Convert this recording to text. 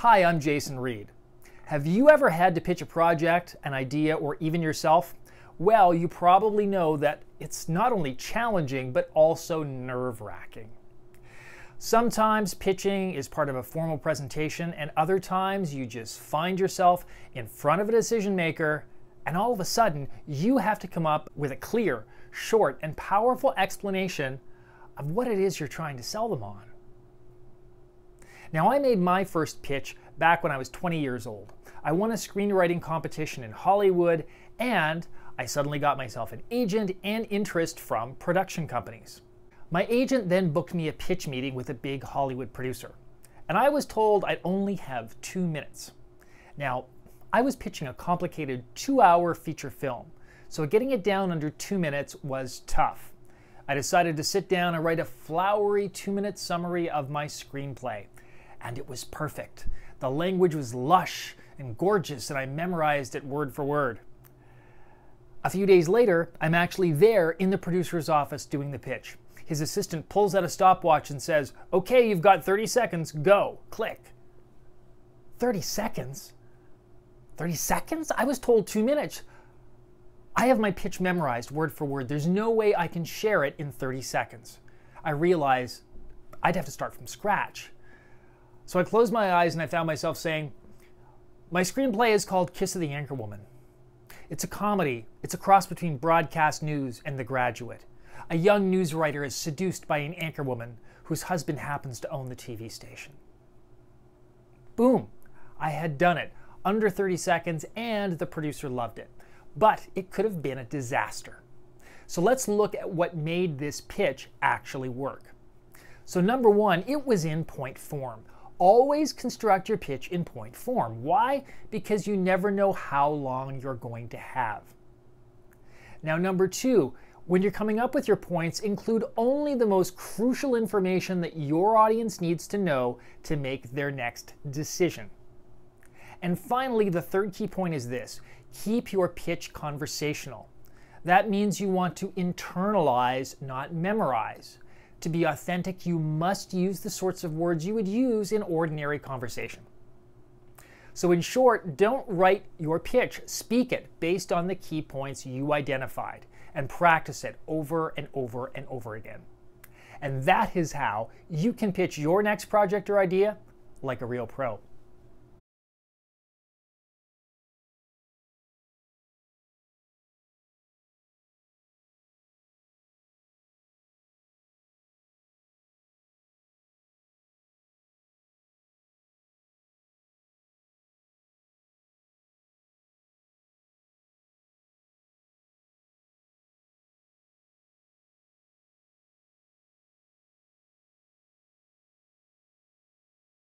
Hi, I'm Jason Reid. Have you ever had to pitch a project, an idea, or even yourself? Well, you probably know that it's not only challenging, but also nerve wracking. Sometimes pitching is part of a formal presentation, and other times you just find yourself in front of a decision maker, and all of a sudden you have to come up with a clear, short, and powerful explanation of what it is you're trying to sell them on. Now, I made my first pitch back when I was 20 years old. I won a screenwriting competition in Hollywood, and I suddenly got myself an agent and interest from production companies. My agent then booked me a pitch meeting with a big Hollywood producer, and I was told I'd only have two minutes. Now, I was pitching a complicated two hour feature film, so getting it down under two minutes was tough. I decided to sit down and write a flowery two minute summary of my screenplay and it was perfect. The language was lush and gorgeous, and I memorized it word for word. A few days later, I'm actually there in the producer's office doing the pitch. His assistant pulls out a stopwatch and says, Okay, you've got 30 seconds, go, click. 30 seconds? 30 seconds? I was told two minutes. I have my pitch memorized word for word. There's no way I can share it in 30 seconds. I realize I'd have to start from scratch. So I closed my eyes and I found myself saying, My screenplay is called Kiss of the Anchorwoman. It's a comedy, it's a cross between broadcast news and The Graduate. A young news writer is seduced by an anchorwoman whose husband happens to own the TV station. Boom! I had done it. Under 30 seconds, and the producer loved it. But it could have been a disaster. So let's look at what made this pitch actually work. So, number one, it was in point form always construct your pitch in point form. Why? Because you never know how long you're going to have. Now, number two, when you're coming up with your points, include only the most crucial information that your audience needs to know to make their next decision. And finally, the third key point is this keep your pitch conversational. That means you want to internalize, not memorize. To be authentic, you must use the sorts of words you would use in ordinary conversation. So, in short, don't write your pitch, speak it based on the key points you identified and practice it over and over and over again. And that is how you can pitch your next project or idea like a real pro.